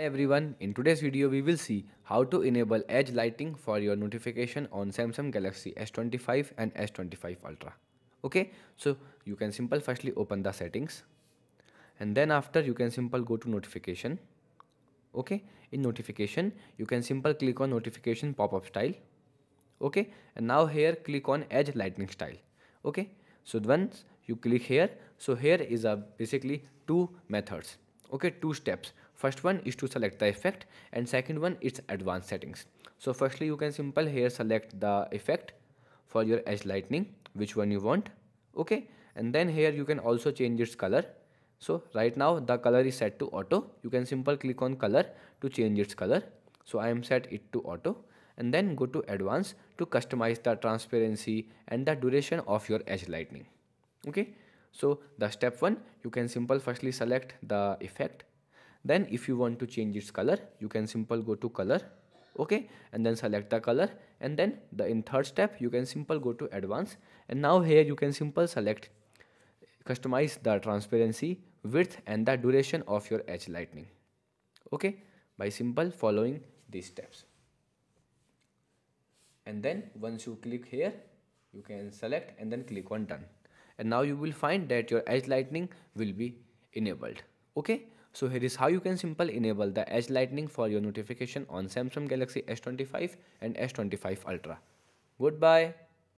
Hi everyone, in today's video we will see how to enable edge lighting for your notification on Samsung Galaxy S25 and S25 Ultra. Okay, so you can simple firstly open the settings and then after you can simple go to notification. Okay, in notification you can simple click on notification pop-up style. Okay, and now here click on edge lighting style. Okay, so once you click here, so here is a basically two methods. Okay, two steps first one is to select the effect and second one is advanced settings. So firstly you can simple here select the effect for your edge lightning which one you want okay? And then here you can also change its color. So right now the color is set to auto. You can simple click on color to change its color. So i am set it to auto. And then go to advanced to customize the transparency and the duration of your edge lightning okay? So the step one you can simple firstly select the effect then if you want to change its color you can simple go to color okay? And then select the color. And then the in third step you can simple go to advanced. And now here you can simple select customize the transparency width and the duration of your edge lightning okay? By simple following these steps. And then once you click here you can select and then click on done. And now you will find that your edge lightning will be enabled okay so here is how you can simple enable the edge lightning for your notification on Samsung Galaxy S25 and S25 Ultra. Goodbye.